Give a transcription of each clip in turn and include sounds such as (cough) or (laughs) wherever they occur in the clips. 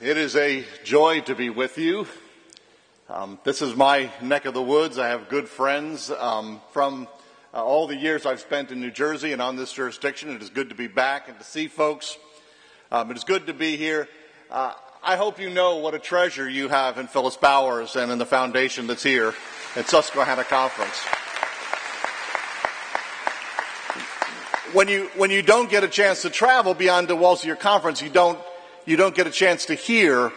It is a joy to be with you. Um, this is my neck of the woods. I have good friends um, from uh, all the years I've spent in New Jersey and on this jurisdiction. It is good to be back and to see folks. Um, it is good to be here. Uh, I hope you know what a treasure you have in Phyllis Bowers and in the foundation that's here at Susquehanna Conference. When you, when you don't get a chance to travel beyond the walls of your conference, you don't, you don't get a chance to hear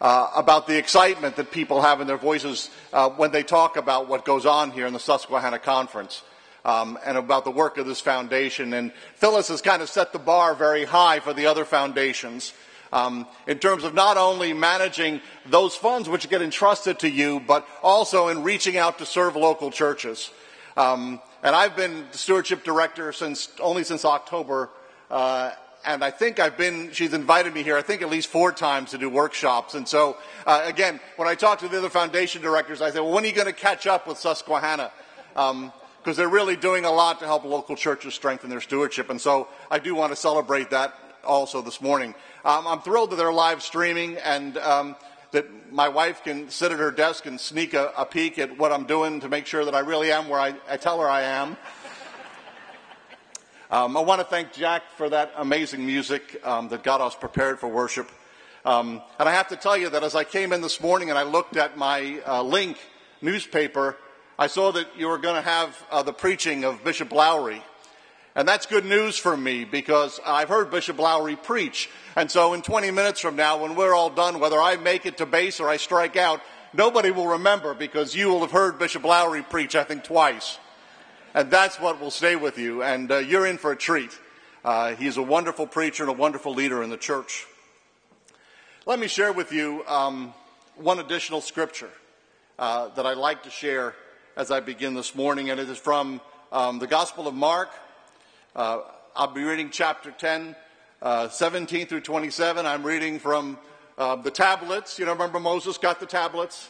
uh, about the excitement that people have in their voices uh, when they talk about what goes on here in the Susquehanna Conference. Um, and about the work of this foundation. And Phyllis has kind of set the bar very high for the other foundations um, in terms of not only managing those funds which get entrusted to you, but also in reaching out to serve local churches. Um, and I've been the stewardship director since only since October. Uh, and I think I've been, she's invited me here, I think at least four times to do workshops. And so, uh, again, when I talk to the other foundation directors, I say, well, when are you going to catch up with Susquehanna? because um, they're really doing a lot to help local churches strengthen their stewardship. And so I do want to celebrate that also this morning. Um, I'm thrilled that they're live streaming and um, that my wife can sit at her desk and sneak a, a, peek at what I'm doing to make sure that I really am where I, I tell her I am. Um, I want to thank Jack for that amazing music um, that got us prepared for worship. Um, and I have to tell you that as I came in this morning and I looked at my uh, link newspaper, I saw that you were going to have uh, the preaching of Bishop Lowry. And that's good news for me because I've heard Bishop Lowry preach. And so in 20 minutes from now, when we're all done, whether I make it to base or I strike out, nobody will remember because you will have heard Bishop Lowry preach, I think, twice. And that's what will stay with you. And uh, you're in for a treat. Uh, he's a wonderful preacher and a wonderful leader in the church. Let me share with you um, one additional scripture uh, that I'd like to share as I begin this morning, and it is from um, the Gospel of Mark, uh, I'll be reading chapter 10, uh, 17 through 27. I'm reading from uh, the tablets. You know, remember Moses got the tablets?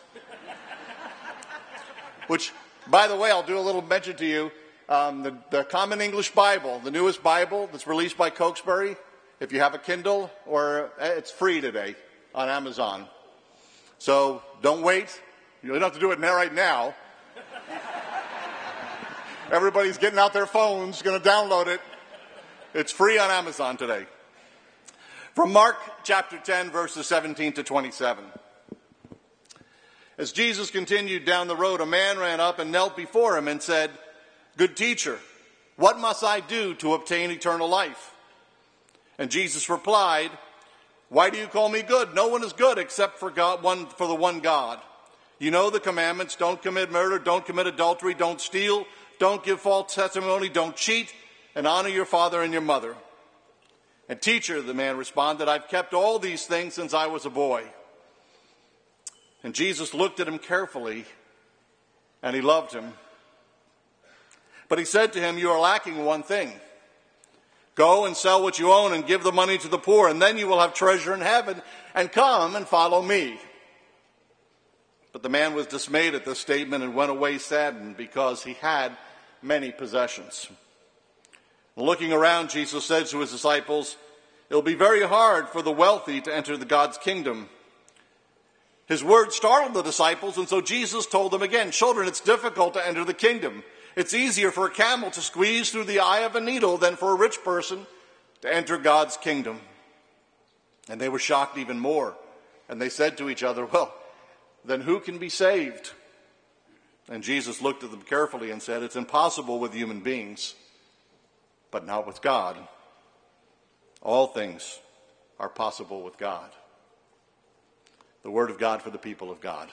(laughs) Which, by the way, I'll do a little mention to you. Um, the, the Common English Bible, the newest Bible that's released by Cokesbury, if you have a Kindle, or uh, it's free today on Amazon. So don't wait. You don't have to do it right now. (laughs) Everybody's getting out their phones, going to download it. It's free on Amazon today. From Mark chapter 10, verses 17 to 27. As Jesus continued down the road, a man ran up and knelt before him and said, Good teacher, what must I do to obtain eternal life? And Jesus replied, Why do you call me good? No one is good except for God, one, for the one God. You know the commandments. Don't commit murder. Don't commit adultery. Don't steal. Don't give false testimony. Don't cheat. And honor your father and your mother. And teacher, the man responded, I've kept all these things since I was a boy. And Jesus looked at him carefully and he loved him. But he said to him, You are lacking one thing. Go and sell what you own and give the money to the poor, and then you will have treasure in heaven, and come and follow me. But the man was dismayed at this statement and went away saddened because he had many possessions. Looking around, Jesus said to his disciples, It'll be very hard for the wealthy to enter the God's kingdom. His words startled the disciples, and so Jesus told them again, Children, it's difficult to enter the kingdom. It's easier for a camel to squeeze through the eye of a needle than for a rich person to enter God's kingdom. And they were shocked even more. And they said to each other, Well, then who can be saved? And Jesus looked at them carefully and said, It's impossible with human beings, but not with God. All things are possible with God. The Word of God for the people of God.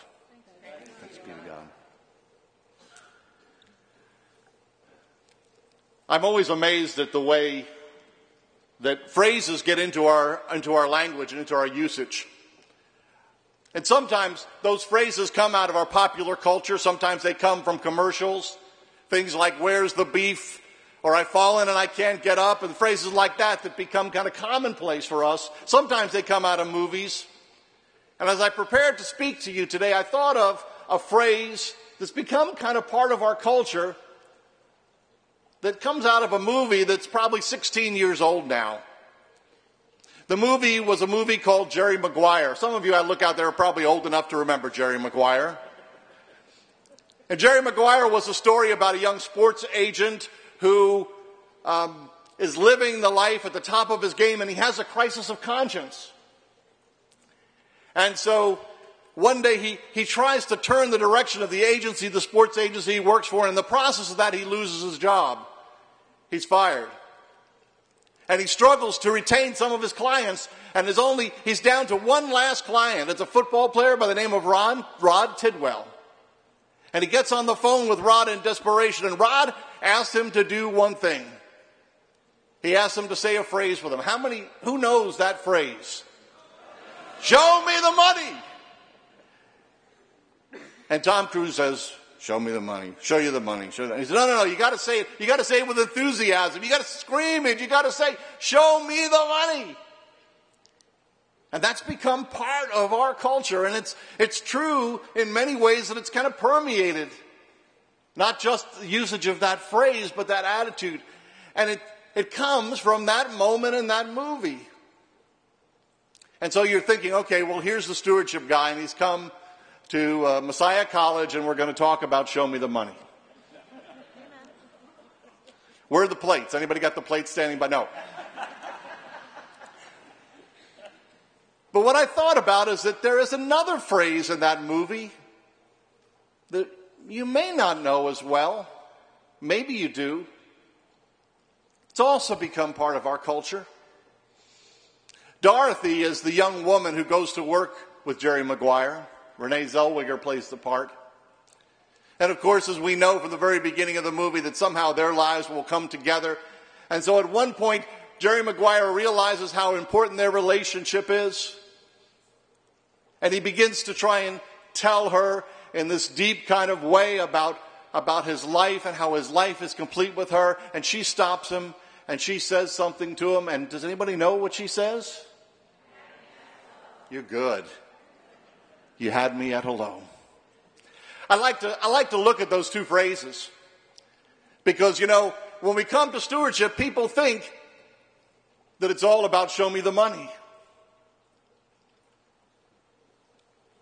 Thanks be to God. I'm always amazed at the way that phrases get into our, into our language and into our usage. And sometimes those phrases come out of our popular culture. Sometimes they come from commercials. Things like, where's the beef? Or I've fallen and I can't get up. And phrases like that that become kind of commonplace for us. Sometimes they come out of movies. And as I prepared to speak to you today, I thought of a phrase that's become kind of part of our culture that comes out of a movie that's probably 16 years old now. The movie was a movie called Jerry Maguire. Some of you I look out there are probably old enough to remember Jerry Maguire. And Jerry Maguire was a story about a young sports agent who um, is living the life at the top of his game and he has a crisis of conscience. And so one day he, he tries to turn the direction of the agency, the sports agency he works for, and in the process of that he loses his job. He's fired. And he struggles to retain some of his clients and is only, he's down to one last client. It's a football player by the name of Ron, Rod Tidwell. And he gets on the phone with Rod in desperation and Rod asks him to do one thing. He asks him to say a phrase with him. How many, who knows that phrase? Show me the money. And Tom Cruise says, Show me the money. Show you the money. Show He said, No, no, no. You got to say it. You got to say it with enthusiasm. You got to scream it. You got to say, Show me the money. And that's become part of our culture. And it's, it's true in many ways that it's kind of permeated. Not just the usage of that phrase, but that attitude. And it, it comes from that moment in that movie. And so you're thinking, okay, well, here's the stewardship guy, and he's come to uh, Messiah College, and we're going to talk about Show Me the Money. Where are the plates? Anybody got the plates standing by? No. But what I thought about is that there is another phrase in that movie that you may not know as well. Maybe you do. It's also become part of our culture. Dorothy is the young woman who goes to work with Jerry Maguire. Renee Zellweger plays the part. And of course, as we know from the very beginning of the movie, that somehow their lives will come together. And so at one point, Jerry Maguire realizes how important their relationship is. And he begins to try and tell her in this deep kind of way about, about his life and how his life is complete with her. And she stops him and she says something to him. And does anybody know what she says? You're good. You had me at hello. I like to, I like to look at those two phrases because, you know, when we come to stewardship, people think that it's all about show me the money.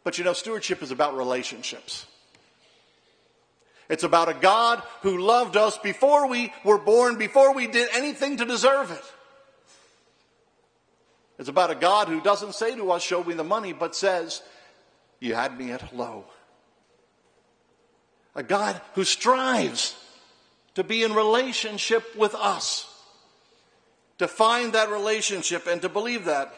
But you know, stewardship is about relationships. It's about a God who loved us before we were born, before we did anything to deserve it. It's about a God who doesn't say to us, show me the money, but says, you had me at hello. A God who strives to be in relationship with us, to find that relationship and to believe that.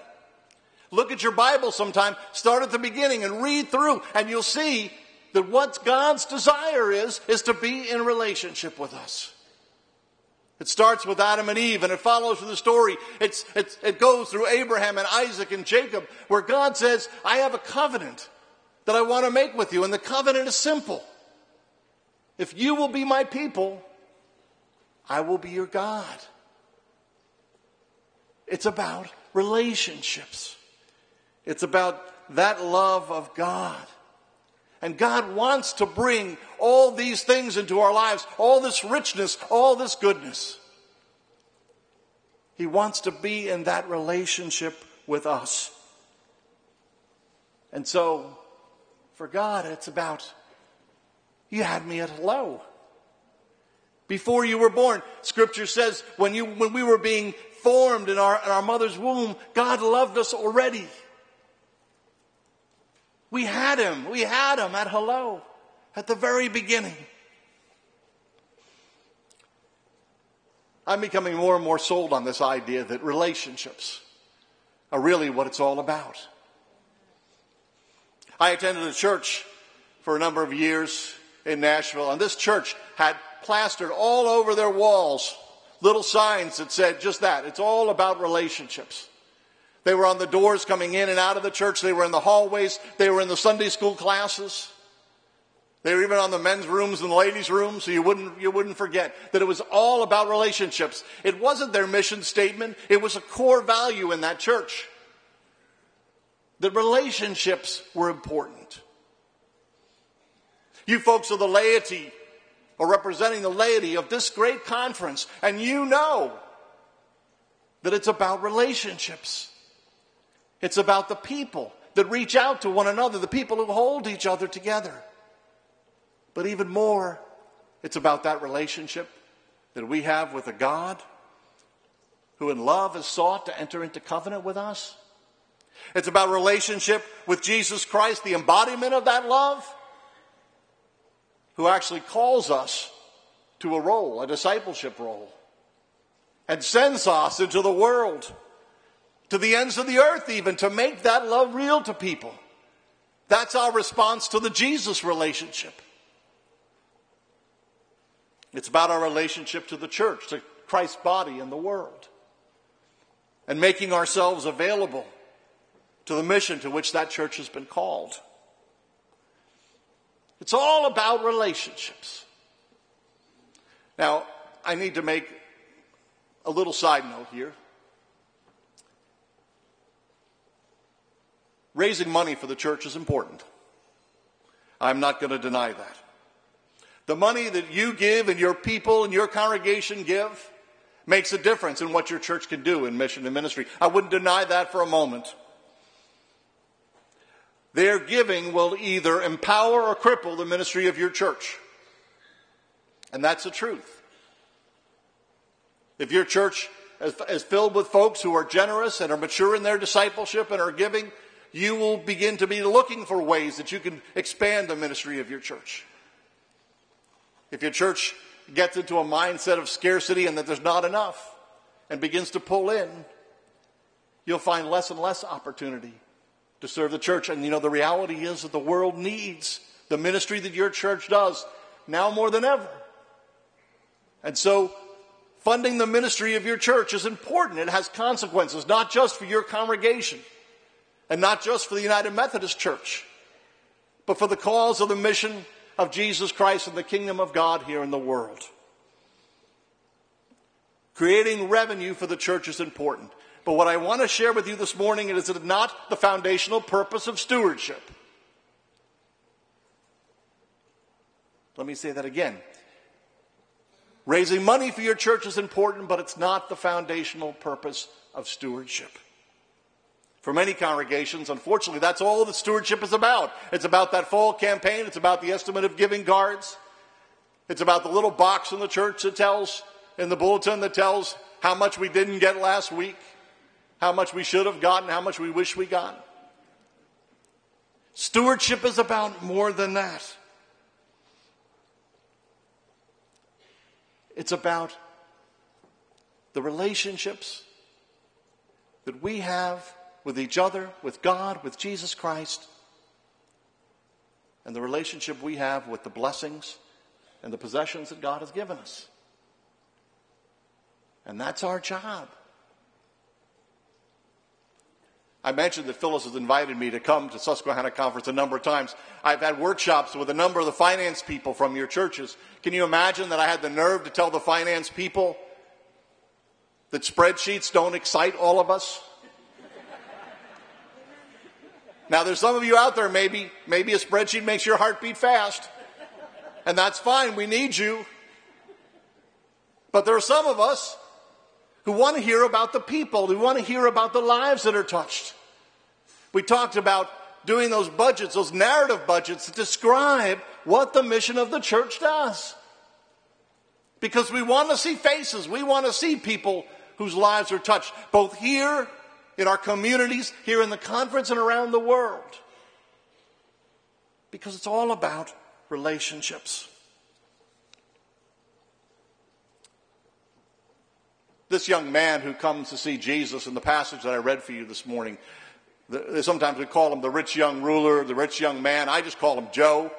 Look at your Bible sometime, start at the beginning and read through, and you'll see that what God's desire is, is to be in relationship with us. It starts with Adam and Eve and it follows through the story. It's, it's, it goes through Abraham and Isaac and Jacob where God says, I have a covenant that I want to make with you. And the covenant is simple. If you will be my people, I will be your God. It's about relationships. It's about that love of God. And God wants to bring all these things into our lives, all this richness, all this goodness. He wants to be in that relationship with us. And so for God, it's about, you had me at hello. Before you were born, scripture says when you, when we were being formed in our, in our mother's womb, God loved us already. We had him. We had him at hello at the very beginning. I'm becoming more and more sold on this idea that relationships are really what it's all about. I attended a church for a number of years in Nashville, and this church had plastered all over their walls little signs that said just that. It's all about relationships. They were on the doors coming in and out of the church. They were in the hallways. They were in the Sunday school classes. They were even on the men's rooms and the ladies' rooms, so you wouldn't, you wouldn't forget that it was all about relationships. It wasn't their mission statement. It was a core value in that church that relationships were important. You folks are the laity, or representing the laity of this great conference, and you know that it's about relationships. It's about the people that reach out to one another, the people who hold each other together. But even more, it's about that relationship that we have with a God who in love has sought to enter into covenant with us. It's about relationship with Jesus Christ, the embodiment of that love, who actually calls us to a role, a discipleship role, and sends us into the world, to the ends of the earth even, to make that love real to people. That's our response to the Jesus relationship. It's about our relationship to the church, to Christ's body in the world, and making ourselves available to the mission to which that church has been called. It's all about relationships. Now, I need to make a little side note here. Raising money for the church is important. I'm not going to deny that. The money that you give and your people and your congregation give makes a difference in what your church can do in mission and ministry. I wouldn't deny that for a moment. Their giving will either empower or cripple the ministry of your church. And that's the truth. If your church is filled with folks who are generous and are mature in their discipleship and are giving, you will begin to be looking for ways that you can expand the ministry of your church. If your church gets into a mindset of scarcity and that there's not enough and begins to pull in, you'll find less and less opportunity to serve the church. And you know, the reality is that the world needs the ministry that your church does now more than ever. And so, funding the ministry of your church is important. It has consequences, not just for your congregation and not just for the United Methodist Church, but for the cause of the mission of Jesus Christ and the kingdom of God here in the world. Creating revenue for the church is important. But what I want to share with you this morning is that it's not the foundational purpose of stewardship. Let me say that again. Raising money for your church is important, but it's not the foundational purpose of stewardship. For many congregations, unfortunately, that's all that stewardship is about. It's about that fall campaign. It's about the estimate of giving cards. It's about the little box in the church that tells, in the bulletin that tells how much we didn't get last week how much we should have gotten, how much we wish we got. Stewardship is about more than that. It's about the relationships that we have with each other, with God, with Jesus Christ, and the relationship we have with the blessings and the possessions that God has given us. And that's our job. I mentioned that Phyllis has invited me to come to Susquehanna Conference a number of times. I've had workshops with a number of the finance people from your churches. Can you imagine that I had the nerve to tell the finance people that spreadsheets don't excite all of us? Now there's some of you out there, maybe, maybe a spreadsheet makes your heart beat fast. And that's fine. We need you. But there are some of us who want to hear about the people, who want to hear about the lives that are touched. We talked about doing those budgets, those narrative budgets that describe what the mission of the church does. Because we want to see faces, we want to see people whose lives are touched, both here in our communities, here in the conference, and around the world. Because it's all about relationships. This young man who comes to see Jesus in the passage that I read for you this morning, sometimes we call him the rich young ruler, the rich young man. I just call him Joe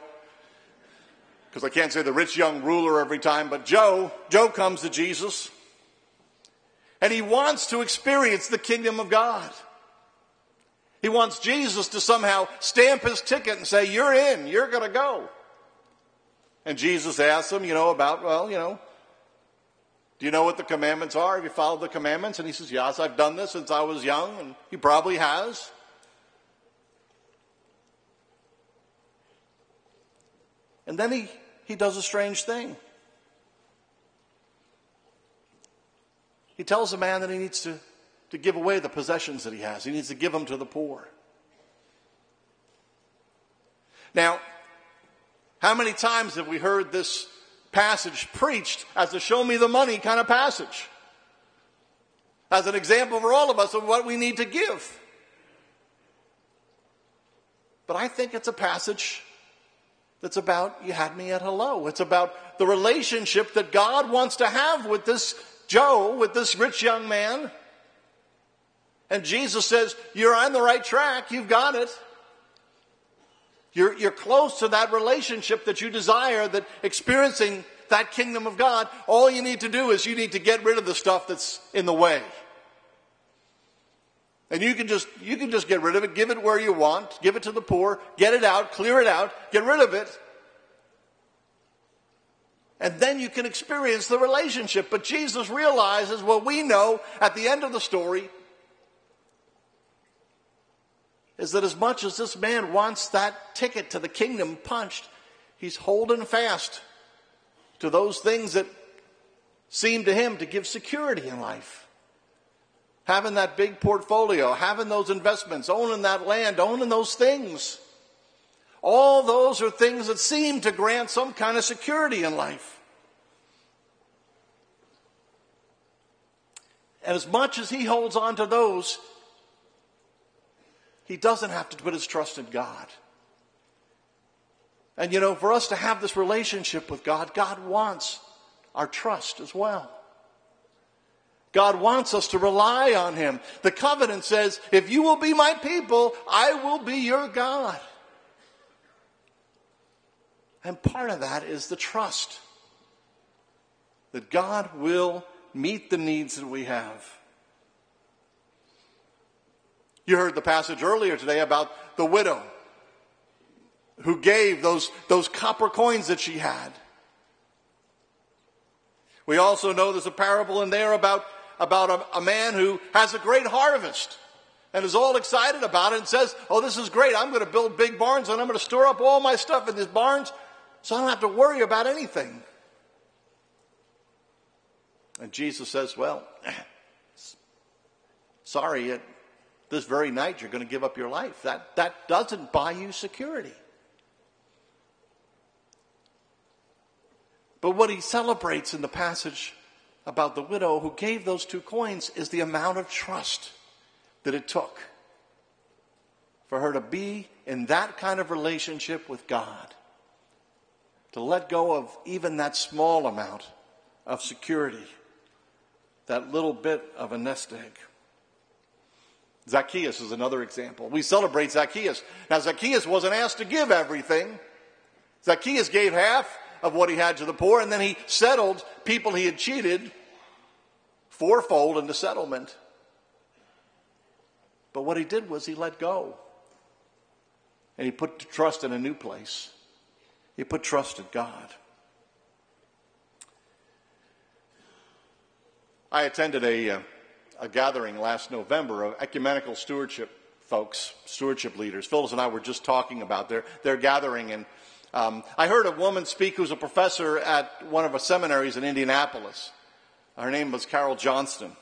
because I can't say the rich young ruler every time, but Joe, Joe comes to Jesus and he wants to experience the kingdom of God. He wants Jesus to somehow stamp his ticket and say, You're in, you're going to go. And Jesus asks him, you know, about, well, you know, do you know what the commandments are? Have you followed the commandments? And he says, Yes, I've done this since I was young, and he probably has. And then he, he does a strange thing. He tells the man that he needs to to give away the possessions that he has. He needs to give them to the poor. Now, how many times have we heard this passage preached as a show me the money kind of passage? As an example for all of us of what we need to give. But I think it's a passage that's about you had me at hello. It's about the relationship that God wants to have with this Joe, with this rich young man. And Jesus says, You're on the right track. You've got it. You're, you're close to that relationship that you desire, that experiencing that kingdom of God. All you need to do is you need to get rid of the stuff that's in the way. And you can just, you can just get rid of it, give it where you want, give it to the poor, get it out, clear it out, get rid of it. And then you can experience the relationship. But Jesus realizes what we know at the end of the story is that as much as this man wants that ticket to the kingdom punched, he's holding fast to those things that seem to him to give security in life. Having that big portfolio, having those investments, owning that land, owning those things. All those are things that seem to grant some kind of security in life. And as much as he holds on to those, he doesn't have to put his trust in God. And you know, for us to have this relationship with God, God wants our trust as well. God wants us to rely on Him. The covenant says, if you will be my people, I will be your God. And part of that is the trust that God will meet the needs that we have. You heard the passage earlier today about the widow who gave those, those copper coins that she had. We also know there's a parable in there about, about a, a man who has a great harvest and is all excited about it and says, Oh, this is great. I'm going to build big barns and I'm going to store up all my stuff in these barns so I don't have to worry about anything. And Jesus says, Well, (clears throat) sorry, it, this very night you're going to give up your life. That, that doesn't buy you security. But what he celebrates in the passage about the widow who gave those two coins is the amount of trust that it took for her to be in that kind of relationship with God, to let go of even that small amount of security, that little bit of a nest egg. Zacchaeus is another example. We celebrate Zacchaeus. Now, Zacchaeus wasn't asked to give everything. Zacchaeus gave half of what he had to the poor, and then he settled people he had cheated fourfold into settlement. But what he did was he let go. And he put trust in a new place. He put trust in God. I attended a. Uh, a gathering last November of ecumenical stewardship folks, stewardship leaders. Phyllis and I were just talking about their, their gathering, and um, I heard a woman speak who's a professor at one of our seminaries in Indianapolis. Her name was Carol Johnston.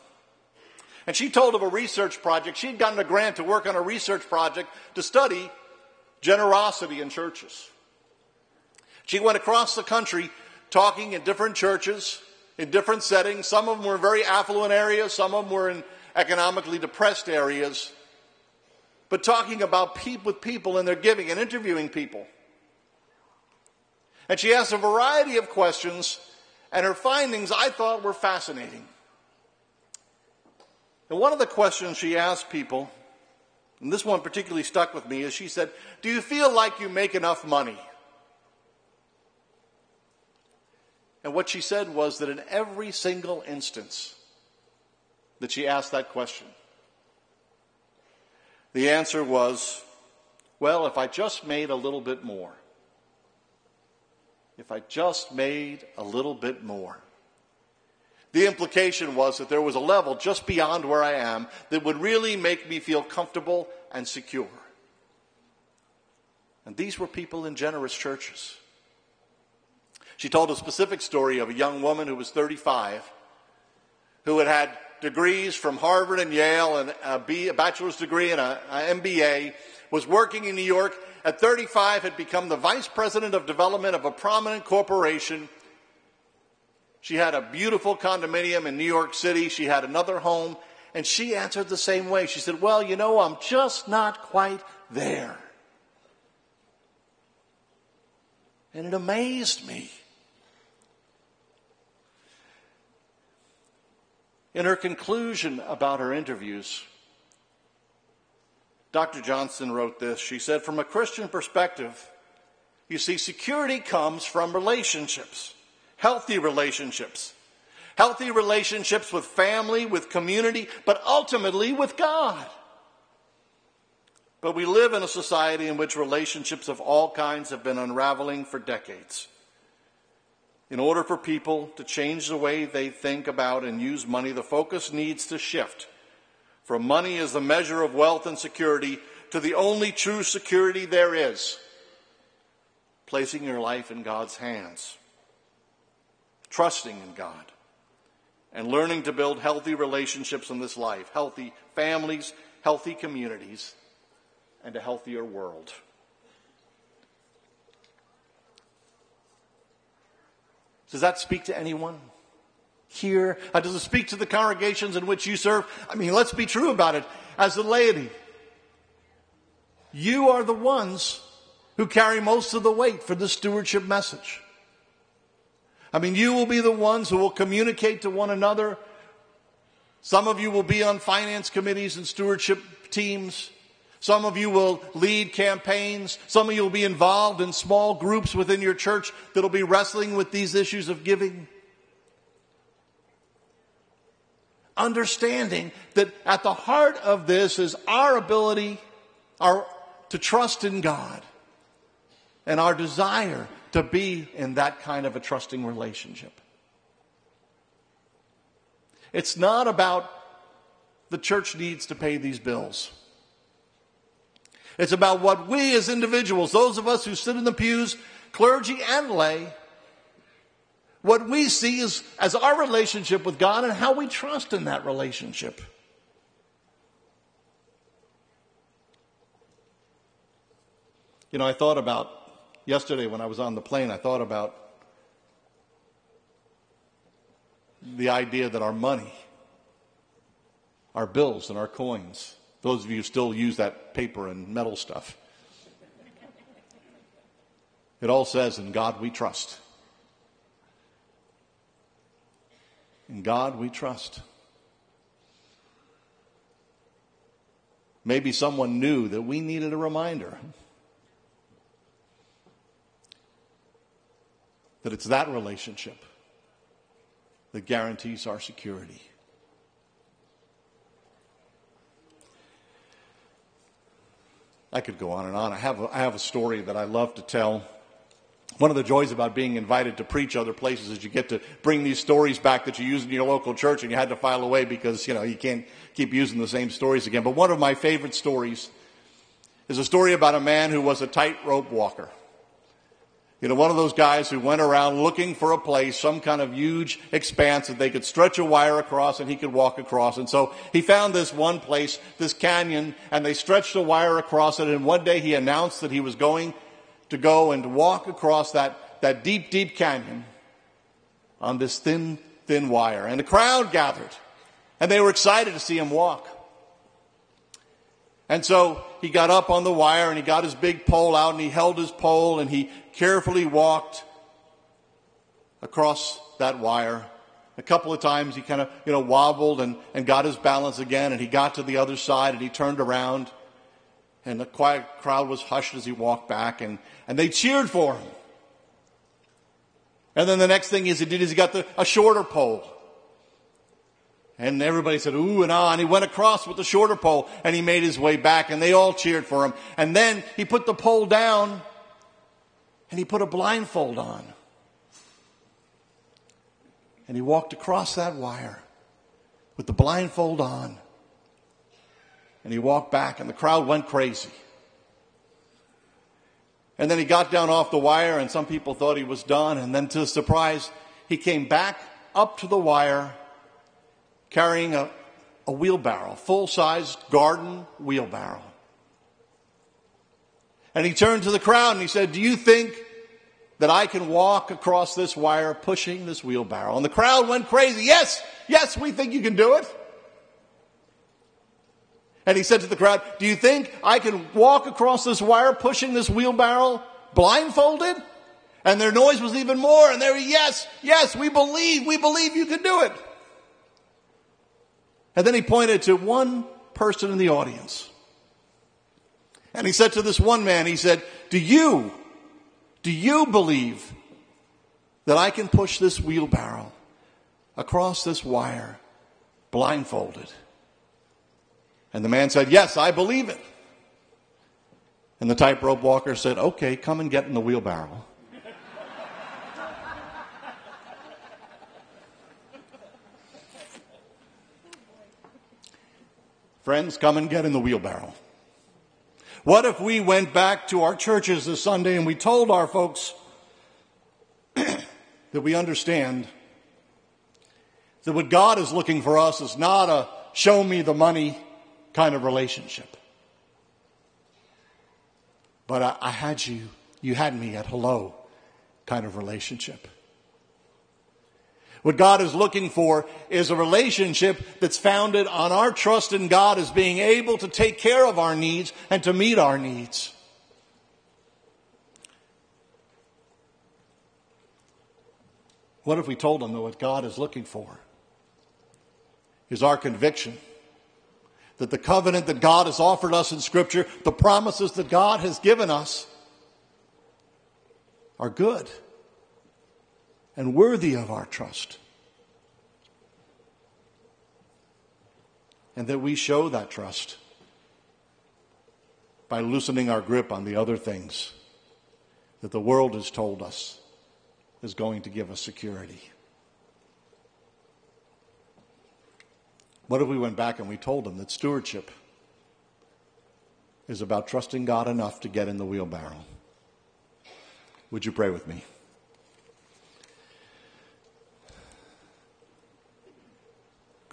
And she told of a research project. She'd gotten a grant to work on a research project to study generosity in churches. She went across the country talking in different churches, in different settings. Some of them were in very affluent areas, some of them were in economically depressed areas. But talking about people with people and their giving and interviewing people. And she asked a variety of questions, and her findings I thought were fascinating. And one of the questions she asked people, and this one particularly stuck with me, is she said, Do you feel like you make enough money? And what she said was that in every single instance that she asked that question, the answer was, well, if I just made a little bit more. If I just made a little bit more. The implication was that there was a level just beyond where I am that would really make me feel comfortable and secure. And these were people in generous churches. She told a specific story of a young woman who was 35 who had had degrees from Harvard and Yale and a, B, a bachelor's degree and an MBA, was working in New York. At 35, had become the vice president of development of a prominent corporation. She had a beautiful condominium in New York City. She had another home. And she answered the same way. She said, Well, you know, I'm just not quite there. And it amazed me. In her conclusion about her interviews, Dr. Johnston wrote this. She said, From a Christian perspective, you see, security comes from relationships, healthy relationships. Healthy relationships with family, with community, but ultimately with God. But we live in a society in which relationships of all kinds have been unraveling for decades. In order for people to change the way they think about and use money, the focus needs to shift from money as the measure of wealth and security to the only true security there is placing your life in God's hands, trusting in God, and learning to build healthy relationships in this life, healthy families, healthy communities, and a healthier world. Does that speak to anyone? Here? Uh, does it speak to the congregations in which you serve? I mean, let's be true about it. As the laity, you are the ones who carry most of the weight for the stewardship message. I mean, you will be the ones who will communicate to one another. Some of you will be on finance committees and stewardship teams. Some of you will lead campaigns. Some of you will be involved in small groups within your church that'll be wrestling with these issues of giving. Understanding that at the heart of this is our ability our, to trust in God and our desire to be in that kind of a trusting relationship. It's not about the church needs to pay these bills. It's about what we as individuals, those of us who sit in the pews, clergy and lay, what we see is as our relationship with God and how we trust in that relationship. You know, I thought about yesterday when I was on the plane, I thought about the idea that our money, our bills and our coins, those of you who still use that paper and metal stuff. It all says, In God we trust. In God we trust. Maybe someone knew that we needed a reminder that it's that relationship that guarantees our security. I could go on and on. I have, a, I have a story that I love to tell. One of the joys about being invited to preach other places is you get to bring these stories back that you use in your local church and you had to file away because, you know, you can't keep using the same stories again. But one of my favorite stories is a story about a man who was a tightrope walker. You know, one of those guys who went around looking for a place, some kind of huge expanse that they could stretch a wire across and he could walk across. And so he found this one place, this canyon, and they stretched a wire across it. And one day he announced that he was going to go and walk across that, that deep, deep canyon on this thin, thin wire. And the crowd gathered and they were excited to see him walk. And so he got up on the wire and he got his big pole out and he held his pole and he carefully walked across that wire. A couple of times he kind of, you know, wobbled and, and got his balance again and he got to the other side and he turned around and the quiet crowd was hushed as he walked back and, and they cheered for him. And then the next thing is he did is he got the, a shorter pole. And everybody said, ooh and ah, and he went across with the shorter pole and he made his way back and they all cheered for him. And then he put the pole down and he put a blindfold on. And he walked across that wire with the blindfold on. And he walked back and the crowd went crazy. And then he got down off the wire and some people thought he was done. And then to his surprise, he came back up to the wire carrying a, a wheelbarrow, full size garden wheelbarrow. And he turned to the crowd and he said, Do you think that I can walk across this wire pushing this wheelbarrow? And the crowd went crazy. Yes, yes, we think you can do it. And he said to the crowd, Do you think I can walk across this wire pushing this wheelbarrow blindfolded? And their noise was even more. And they were, Yes, yes, we believe, we believe you can do it. And then he pointed to one person in the audience. And he said to this one man, he said, Do you, do you believe that I can push this wheelbarrow across this wire blindfolded? And the man said, Yes, I believe it. And the tightrope walker said, Okay, come and get in the wheelbarrow. (laughs) Friends, come and get in the wheelbarrow. What if we went back to our churches this Sunday and we told our folks (clears throat) that we understand that what God is looking for us is not a show me the money kind of relationship. But I, I had you, you had me at hello kind of relationship. What God is looking for is a relationship that's founded on our trust in God as being able to take care of our needs and to meet our needs. What if we told them that what God is looking for is our conviction that the covenant that God has offered us in Scripture, the promises that God has given us, are good? And worthy of our trust. And that we show that trust by loosening our grip on the other things that the world has told us is going to give us security. What if we went back and we told them that stewardship is about trusting God enough to get in the wheelbarrow? Would you pray with me?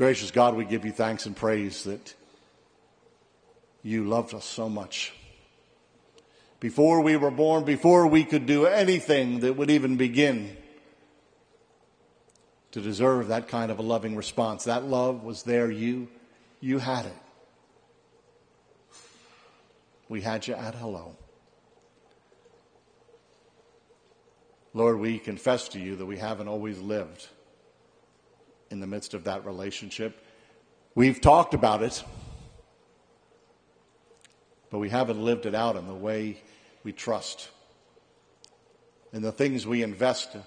Gracious God, we give you thanks and praise that you loved us so much. Before we were born, before we could do anything that would even begin to deserve that kind of a loving response, that love was there. You, you had it. We had you at hello. Lord, we confess to you that we haven't always lived in the midst of that relationship. We've talked about it, but we haven't lived it out in the way we trust, in the things we invest to,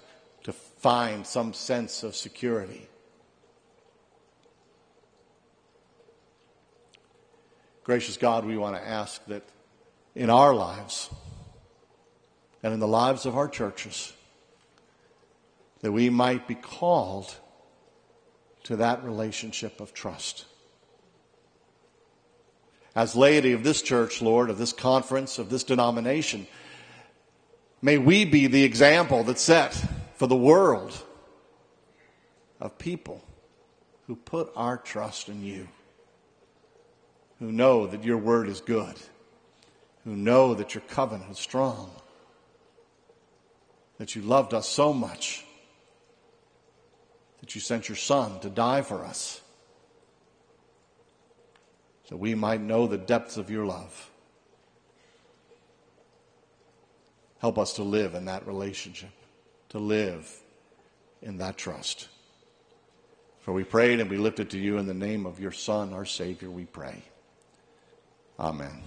find some sense of security. Gracious God, we want to ask that in our lives and in the lives of our churches, that we might be called to that relationship of trust. As laity of this church, Lord, of this conference, of this denomination, may we be the example that's set for the world of people who put our trust in you, who know that your word is good, who know that your covenant is strong, that you loved us so much that you sent your Son to die for us so we might know the depths of your love. Help us to live in that relationship, to live in that trust. For we prayed and we lifted to you in the name of your Son, our Savior, we pray. Amen.